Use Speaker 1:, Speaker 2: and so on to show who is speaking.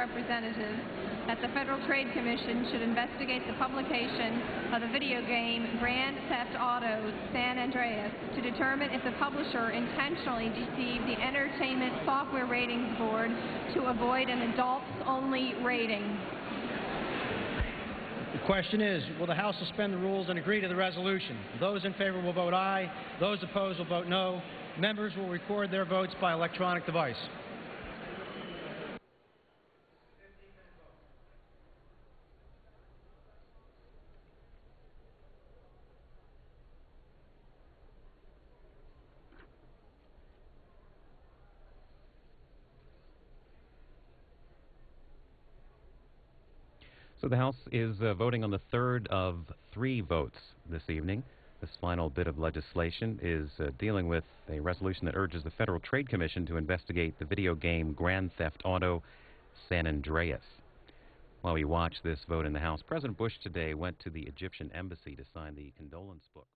Speaker 1: Representatives that the Federal Trade Commission should investigate the publication of the video game Grand Theft Auto San Andreas to determine if the publisher intentionally deceived the Entertainment Software Ratings Board to avoid an adults-only rating.
Speaker 2: The question is, will the House suspend the rules and agree to the resolution? Those in favor will vote aye. Those opposed will vote no. Members will record their votes by electronic device.
Speaker 3: So the House is uh, voting on the third of three votes this evening. This final bit of legislation is uh, dealing with a resolution that urges the Federal Trade Commission to investigate the video game Grand Theft Auto San Andreas. While we watch this vote in the House, President Bush today went to the Egyptian embassy to sign the condolence book.